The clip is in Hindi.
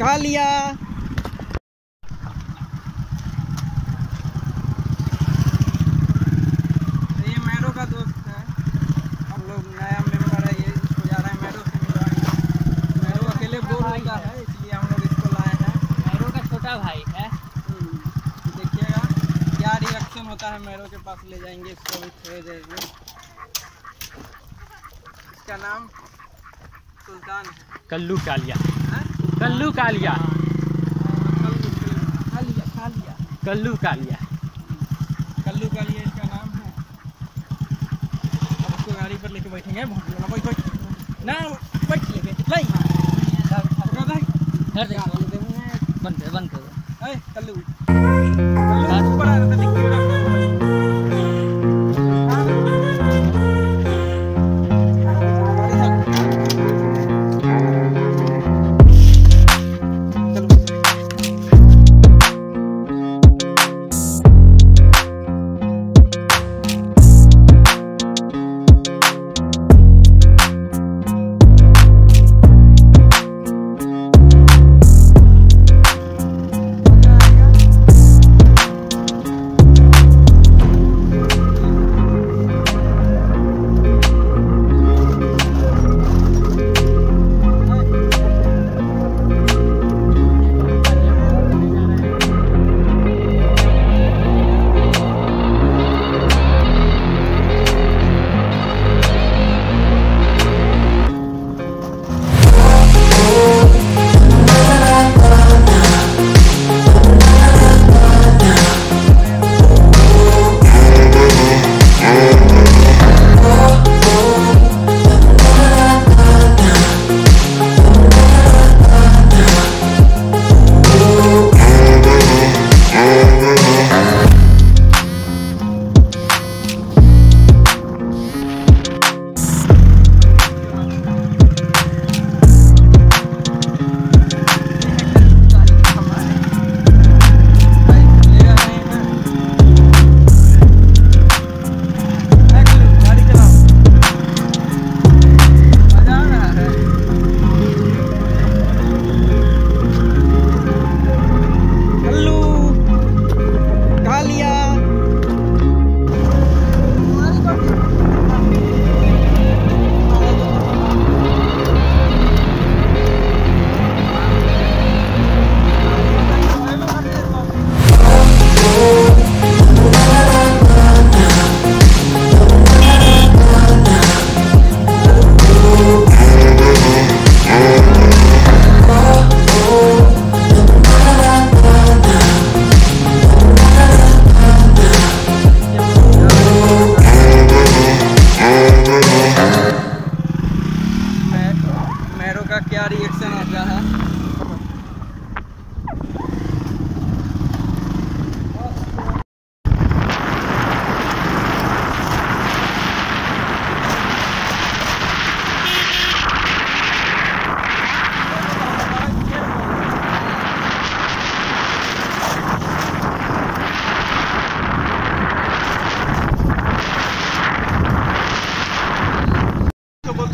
कालिया ये मैरो का दोस्त है। हम लोग नया मेंबर है ये जा रहे हैं मैरो से मैरो अकेले बोर होता है इसलिए हम लोग इसको लाए हैं। मैरो का छोटा भाई है। हम्म, देखिएगा क्या रिएक्शन होता है मैरो के पास ले जाएँगे इसको भी थोड़ी देर में। इसका नाम सुल्तान है। कल्लू कालिया। हैं? कल्लू कालिया हाँ, कल्लू कल्लू कालिया कल्लू का लिए इसका नाम है। अब उसको गाड़ी पर लेके बैठेंगे ना बैठ लेके। दे बंद बंद कर कल्लू।